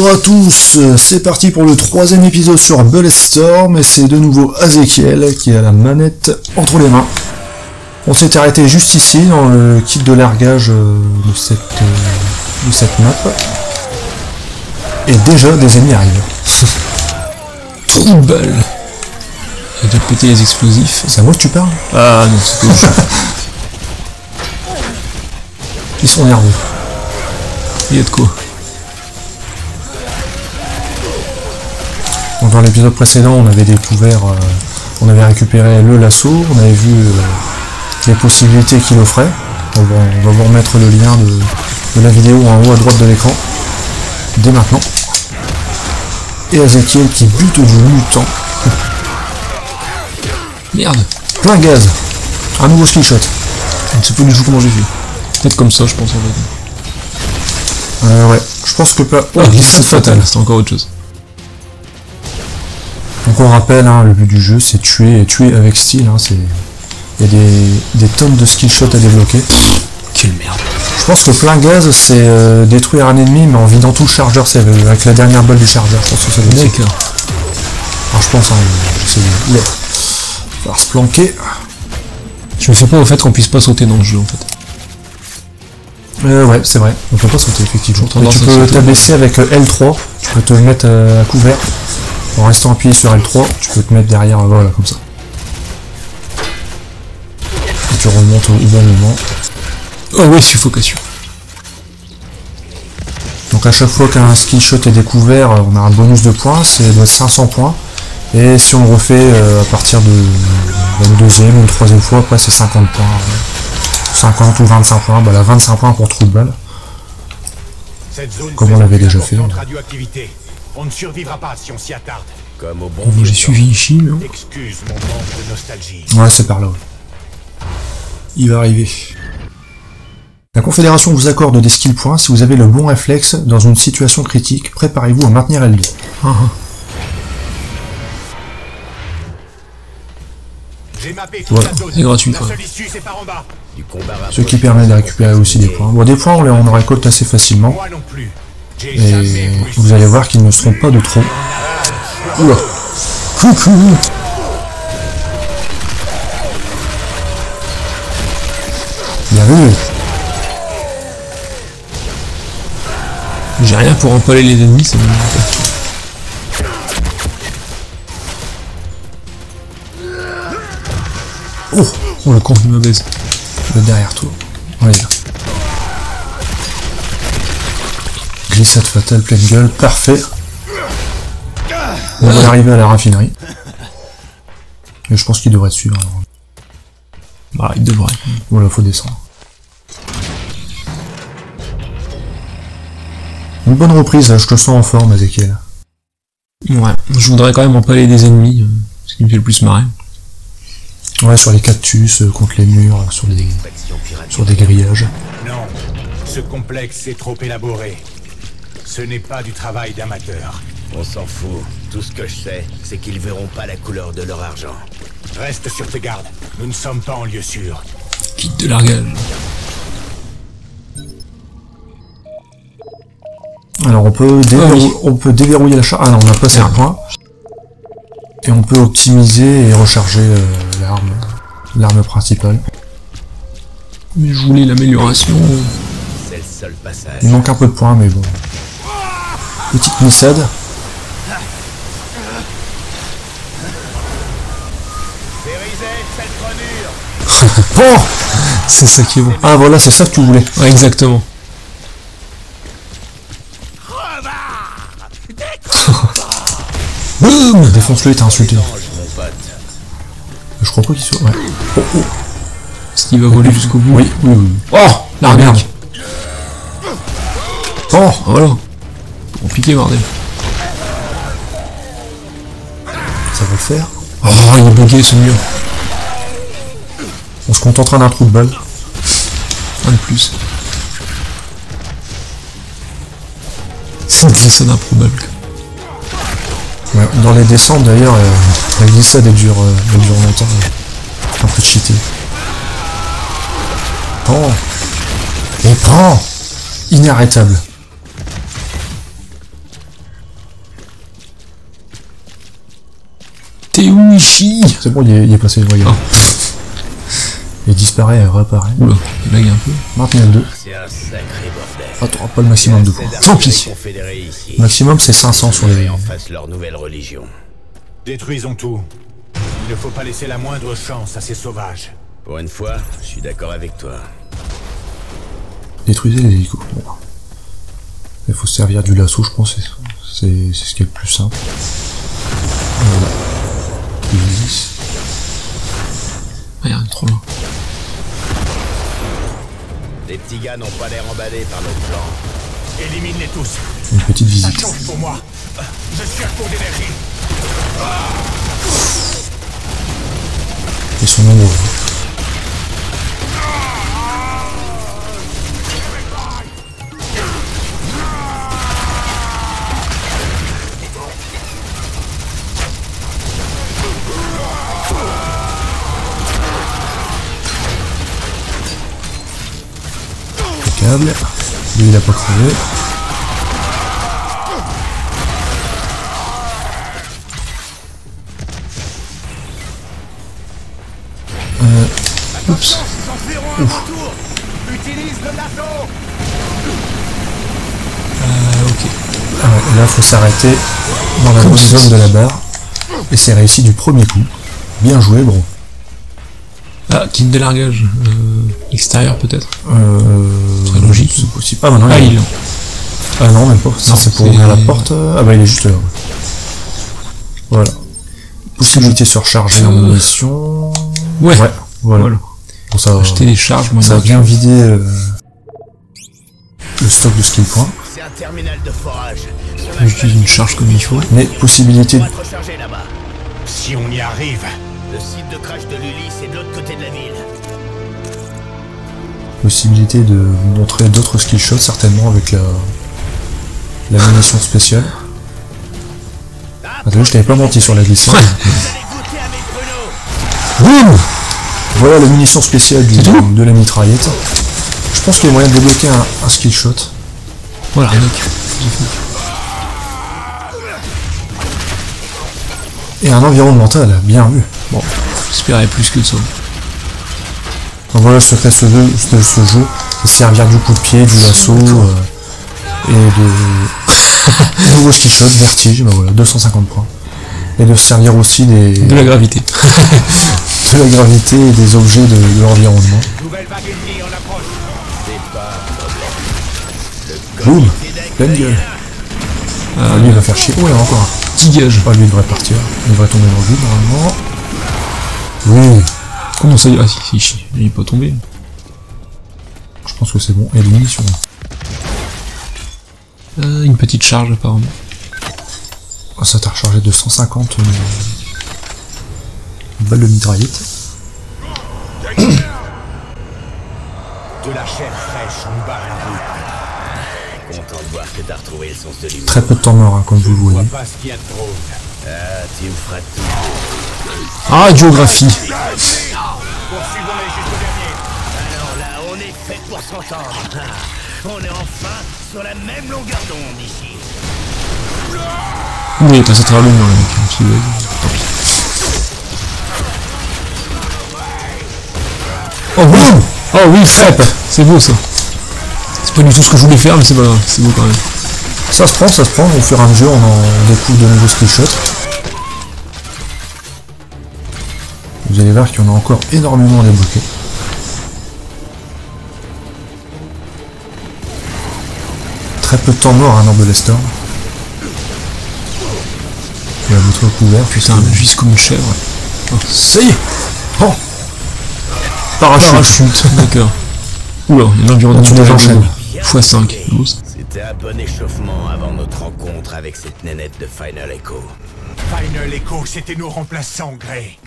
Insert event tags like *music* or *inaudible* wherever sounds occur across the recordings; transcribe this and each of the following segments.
Bonjour à tous, c'est parti pour le troisième épisode sur Bulletstorm et c'est de nouveau Azekiel qui a la manette entre les mains. On s'est arrêté juste ici dans le kit de largage euh, de cette, euh, de cette map. Et déjà des ennemis arrivent. Trou de balle. Il doit péter les explosifs. C'est à moi que tu parles? Ah non, c'est juste. *laughs* Ils sont nerveux. Il y a de quoi. Donc, dans l'épisode précédent, on avait découvert, euh, on avait récupéré le lasso, on avait vu euh, les possibilités qu'il offrait. On va, on va vous remettre le lien de, de la vidéo en haut à droite de l'écran, dès maintenant. Et Ezekiel qui bute du mutant. Merde. Plein gaz. Un nouveau skill shot. Je ne sais pas du tout comment j'ai fait. Peut-être comme ça, je pense en fait. Euh, ouais, je pense que pas. Oh, *laughs* Ah, glissade fatale. c'est encore autre chose. Donc on rappelle, hein, le but du jeu c'est tuer et tuer avec style. Hein. Il y a des, des tonnes de skill shots à débloquer. Quelle merde. Je pense que plein gaz c'est euh, détruire un ennemi mais en vidant tout le chargeur, c'est euh, avec la dernière balle du chargeur. Je pense que ça doit être. Alors je pense, hein, j'essaie de... Oula. Falloir se planquer. Je me fais pas au fait qu'on puisse pas sauter dans le jeu en fait. Euh, ouais, c'est vrai. On peut pas sauter effectivement. Tu peux t'abaisser avec euh, L3. Tu peux te mettre à couvert. En restant appuyé sur L3, tu peux te mettre derrière, euh, voilà, comme ça. Et tu remontes au bon moment. Oh ouais, suffocation. Donc à chaque fois qu'un skill shot est découvert, euh, on a un bonus de points, c'est doit être 500 points. Et si on le refait euh, à partir de la deuxième ou troisième fois, après c'est 50 points. euh, 50 ou 25 points, bah là 25 points pour trou de balle. Cette zone Comme on l'avait déjà fait. On ne survivra pas si on s'y attarde. Comme au bon j'ai temps. suivi mais... Excuse mon manque de nostalgie. Ouais, c'est par là. ouais. Il va arriver. La Confédération vous accorde des skill points si vous avez le bon réflexe dans une situation critique. Préparez-vous à maintenir L2. Ah, ah. J'ai mappé toute Voilà, la zone. c'est gratuit, quoi. Ce qui permet de récupérer aussi des points. Bon, des points, on les on en récolte assez facilement. Et vous allez voir qu'ils ne seront pas de trop. Oula Coucou Bien vu J'ai rien pour empaler les ennemis, ça me Oh Oh le con qui me. Le derrière toi. Ouais, là. Glissade fatale, pleine gueule, parfait. On va arriver à la raffinerie. Mais je pense qu'il devrait suivre. alors. Bah, il devrait. Voilà, faut descendre. Une bonne reprise, là, je te sens en forme, Ezekiel. Ouais. Je voudrais quand même empaler des ennemis, euh, ce qui me fait le plus marrer. Ouais, sur les cactus, euh, contre les murs, sur des, sur des grillages. Non. Ce complexe est trop élaboré. Ce n'est pas du travail d'amateur. On s'en fout. Tout ce que je sais, c'est qu'ils verront pas la couleur de leur argent. Reste sur tes gardes. Nous ne sommes pas en lieu sûr. Kit de largage. Alors on peut, déverrou- Ah oui. on peut déverrouiller la charge. Ah non, on a passé un point. Et on peut optimiser et recharger euh, l'arme, l'arme principale. Mais je voulais l'amélioration. C'est le seul passage. Il manque un peu de points, mais bon. Petite glissade. *laughs* Oh C'est ça qui est bon. Ah voilà, c'est ça que tu voulais. Ouais, exactement. Boum Défonce-le, il t'a insulté. Je crois pas qu'il soit. Ouais. Oh, oh. Est-ce qu'il va voler jusqu'au bout? Oui, oui, oui. Oh Ah merde. L'arnaque Oh Voilà. Compliqué, bordel. Ça va le faire. Oh, il est bugué ce mur. On se contentera d'un trou de balle. Un de plus. C'est une glissade improbable. Ouais, dans les descentes d'ailleurs, euh, la glissade elle dure, euh, elle dure longtemps. euh. Un peu cheaté. Prends Et prends Inarrêtable. T'es où, C'est bon, il est, il est passé, regarde. Il disparaît et réapparaît. Oula, il lag un peu. Maintenant, il y a deux. C'est un sacré bordel. Ah, t'auras pas le maximum de points. Tant pis. Maximum, c'est 500 sur les... En face leur nouvelle religion. Détruisons tout. Il ne faut pas laisser la moindre chance à ces sauvages. Pour une fois, je suis d'accord avec toi. Détruisez les hélicos. Il faut se servir du lasso, je pense. c'est- C'est c'est ce qui est le plus simple. Les petits gars n'ont pas l'air emballés par notre plan. Élimine-les tous. Une petite Ça visite. chauffe pour moi. Je suis à court d'énergie. Ils sont nombreux. Lui il a pas crevé. Euh, oups. Euh, ok. Ah ouais, et là, faut s'arrêter dans la bonne zone de la barre. Et c'est réussi du premier coup. Bien joué, bro. Ah, kit de largage. Euh, extérieur peut-être Euh, logique. C'est possible. Ah, maintenant, Ah, il... il. Ah non, même pas. Ça, Non, c'est pour ouvrir la porte. Ah bah, il est juste là. Voilà. Possibilité de se recharger en Euh. munitions. Ouais. Ouais, voilà. Voilà. Bon, ça, Acheter des charges, moi, ça a bien vidé euh, le stock de skill points. J'utilise une charge comme il faut. Mais possibilité. Si on y arrive. Le site de crash de Lully, c'est de l'autre côté de la ville. Possibilité de vous montrer d'autres skill shots certainement avec la, la munition spéciale. Attends, je t'avais pas menti sur la glissade. Boum *laughs* Voilà la munition spéciale du- de la mitraillette. Je pense qu'il y a moyen de débloquer un, un skill shot. Voilà, mec. Et un environnemental, bien vu. Bon, J'espérais plus que ça. Donc voilà le secret de ce jeu, de ce jeu, c'est de servir du coup de pied, du lasso, euh, et de... *laughs* nouveau shot, vertige, bah voilà, 250 points. Et de se servir aussi des, De la gravité. *laughs* de la gravité et des objets de, de l'environnement. Boum Pleine gueule Ah, lui il va faire chier. Oh, il y en a encore un. Tigage. Ah, lui il devrait partir. Il devrait tomber dans le vide normalement. Oui, Comment ça Ah si, si, si, il est pas tombé. je pense que c'est bon. Et des munitions. Euh, une petite charge apparemment. Ah, ça t'a rechargé de 150 euh, balles de mitraillette. *coughs* De la chair fraîche nous barre. Content de voir que t'as retrouvé le sens de l'humour. Très peu de temps mort, hein, comme vous voyez. de. Ah, tu me feras tout. Ah, dernier. Alors là, on est fait pour s'entendre. Ah, On est enfin sur la même longueur d'onde ici. Oui, il est passé à travers le mur, le mec. un petit bug. Oh boum Oh oui, crêpe C'est beau ça. C'est pas du tout ce que je voulais faire, mais c'est pas grave, c'est beau quand même. Ça se prend, ça se prend. Au fur et à mesure, on en découvre de nouveaux skill Vous allez voir qu'il y en a encore énormément à débloquer. Très peu de temps mort à Nord de Lester. Il va votre couvert, Putain, juste comme une chèvre. Ça y est Oh Parachute, Parachute, *laughs* d'accord. Oula, il y a Tu les de la enchaînes. X 5. Beau, ça. C'était un bon échauffement avant notre rencontre avec cette nénette de Final Echo. Final Echo, c'était nos remplaçants, Grey.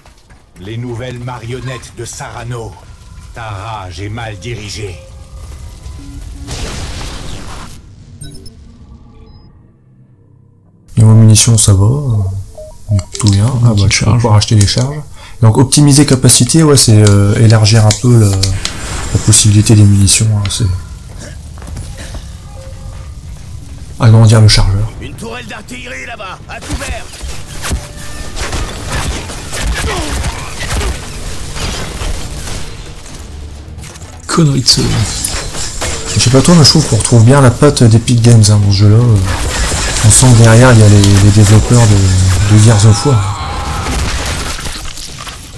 Les nouvelles marionnettes de Sarano. Ta rage est mal dirigée. Niveau munitions, ça va. euh, Tout bien. Ah bah, tu vas charge. pouvoir acheter les charges. Donc optimiser capacité, ouais, c'est euh, élargir un peu la, la possibilité des munitions. hein, c'est agrandir le chargeur. Une tourelle d'artillerie là-bas, à couvert connerie de ce. Je sais pas toi, mais je trouve qu'on retrouve bien la patte d'Epic Games hein, dans ce jeu-là. euh. On sent que derrière, il y a les, les développeurs de, de Gears of War.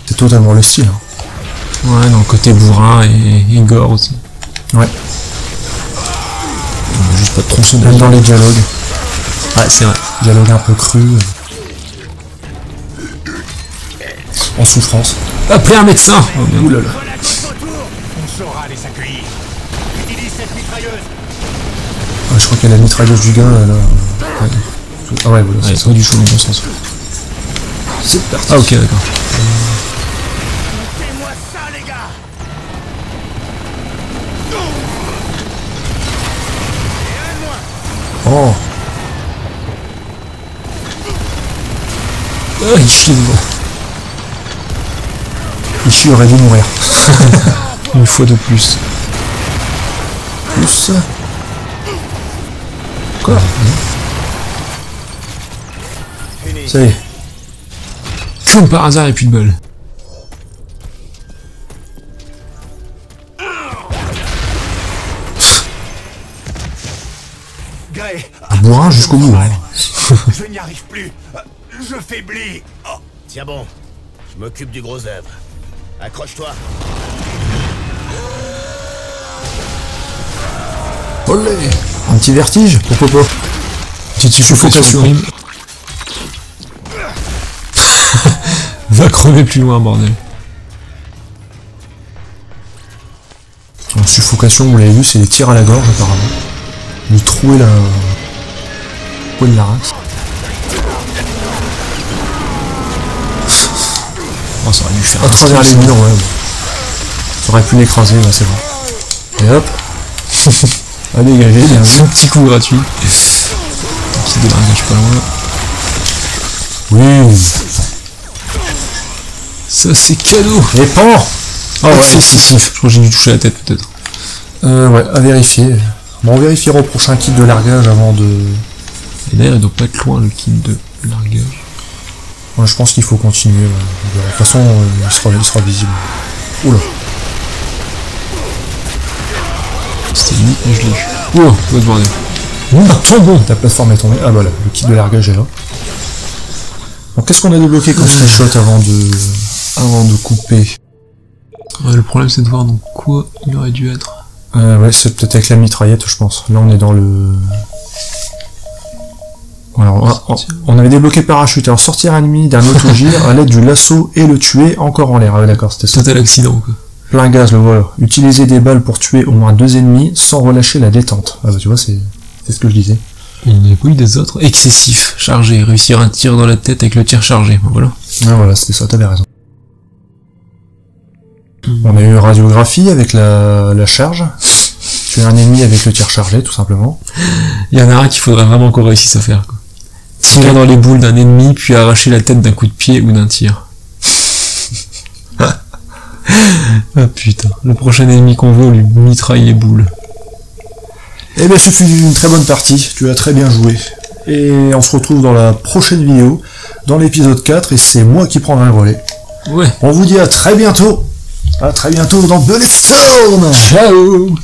C'est totalement le style. hein. Ouais, dans le côté bourrin et, et gore aussi. Ouais. On a juste pas de tronçonneuse. Même dans les dialogues. Ouais, c'est vrai. Dialogue un peu cru. En souffrance. Appelez un médecin oh, merde. Oulala. Relax je crois qu'il y a la mitrailleuse du gars là. Ouais. Ah ouais, voilà. Ouais, c'est du tout dans le bon sens. C'est parti. Ah ok, d'accord. Oh, Ah, il chie devant. Ishi aurait dû mourir. *laughs* Une fois de plus. Plus. Encore Ça y est. Comme par hasard, et plus de Un bourrin jusqu'au bout. *laughs* je n'y arrive plus. Je faiblis. Oh, Tiens bon, je m'occupe du gros œuvre. Accroche-toi. Olé petit vertige Pourquoi pas? Petite suffocation. *laughs* Va crever plus loin, bordel. En suffocation, vous l'avez vu, c'est les tirs à la gorge apparemment. Lui trouer la... Poil de la race. Oh, ça aurait dû faire À un travers les murs, ouais. Ça aurait pu l'écraser, ouais, c'est vrai. Et hop *laughs* À dégager, bien. Un petit coup gratuit. Un petit démarrage pas loin. Oui Ça, c'est cadeau. Et pan Oh, ouais, Excessif. Je crois que j'ai dû toucher la tête, peut-être. Euh, ouais, à vérifier. Bon, on vérifiera au prochain kit de largage avant de... Et d'ailleurs, il doit pas être loin, le kit de largage. Ouais, je pense qu'il faut continuer. De toute façon, euh, il sera, il sera visible. Oula. C'était je l'ai eu. Oh, oh, bordel. Attends bon Ta plateforme est tombée. Ah voilà, le kit de largage est là. Donc qu'est-ce qu'on a débloqué comme snapshot avant de... avant de couper Ouais, le problème, c'est de voir dans quoi il aurait dû être. Euh, ouais, c'est peut-être avec la mitraillette, je pense. Là, on est dans le... Alors, on, avait débloqué parachute. Alors, sortir un ennemi d'un autogire *laughs* à l'aide du lasso et le tuer encore en l'air. Ah ouais, d'accord, c'était ça. Total accident, quoi. Plein gaz, le voilà. Utiliser des balles pour tuer au moins deux ennemis sans relâcher la détente. Ah bah, tu vois, c'est c'est ce que je disais. Pas eu des autres. Excessif. Chargé. Réussir un tir dans la tête avec le tir chargé. Voilà. Ouais, voilà, c'était ça, t'avais raison. On a eu une radiographie avec la, la charge. Tuer un ennemi avec le tir chargé, tout simplement. Il y en a un qu'il faudrait vraiment qu'on réussisse à faire, quoi. Tirer dans les boules d'un ennemi, puis arracher la tête d'un coup de pied ou d'un tir. *laughs* ah putain. Le prochain ennemi qu'on veut, on lui mitraille les boules. Eh bien, ce fut une très bonne partie, tu as très bien joué. Et on se retrouve dans la prochaine vidéo, dans l'épisode 4, et c'est moi qui prendrai le relais. Ouais. On vous dit à très bientôt À très bientôt dans Bulletstorm Ciao